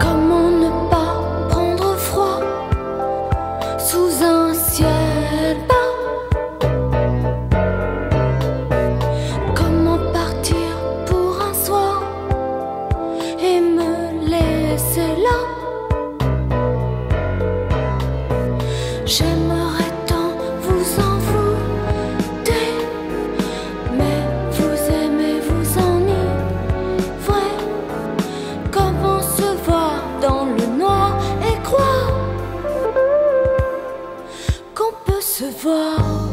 Comment ne pas prendre froid sous un ciel bas? Comment partir pour un soir et me laisser là? se voir.